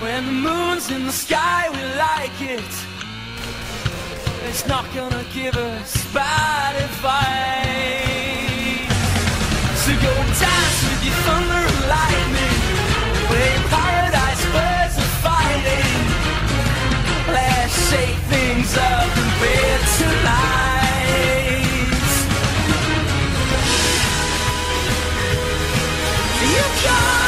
When the moon's in the sky, we like it. It's not gonna give us bad advice. So go dance with your thunder and lightning. Where paradise birds are fighting. Let's shake things up and bed tonight. You got